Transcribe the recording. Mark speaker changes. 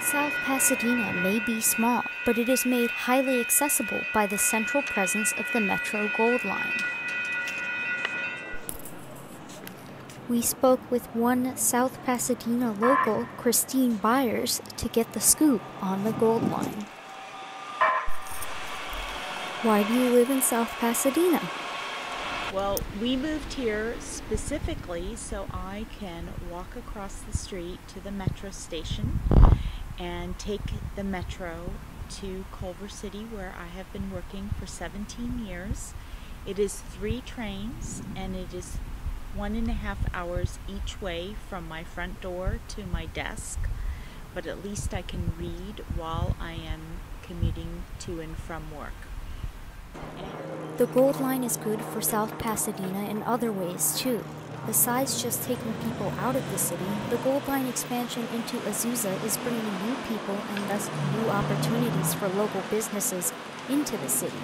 Speaker 1: South Pasadena may be small, but it is made highly accessible by the central presence of the Metro Gold Line. We spoke with one South Pasadena local, Christine Byers, to get the scoop on the Gold Line. Why do you live in South Pasadena?
Speaker 2: Well, we moved here specifically so I can walk across the street to the metro station and take the metro to Culver City where I have been working for 17 years. It is three trains and it is one and a half hours each way from my front door to my desk, but at least I can read while I am commuting to and from work.
Speaker 1: The Gold Line is good for South Pasadena in other ways too. Besides just taking people out of the city, the Gold Line expansion into Azusa is bringing new people and thus new opportunities for local businesses into the city.